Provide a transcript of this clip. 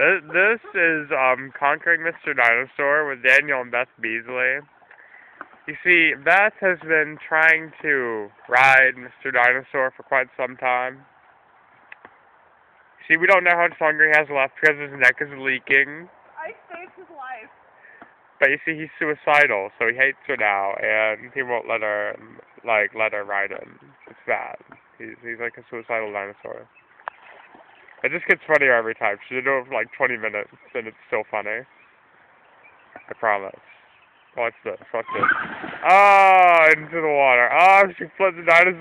This, this is um, Conquering Mr. Dinosaur with Daniel and Beth Beasley. You see, Beth has been trying to ride Mr. Dinosaur for quite some time. See, we don't know how much longer he has left because his neck is leaking. I saved his life. But you see, he's suicidal, so he hates her now, and he won't let her, like, let her ride him. It's bad. He's, he's like a suicidal dinosaur. It just gets funnier every time. She'll do it for like 20 minutes, and it's still funny. I promise. Watch this, watch this. Oh, into the water. Oh, she flipped the dinosaur.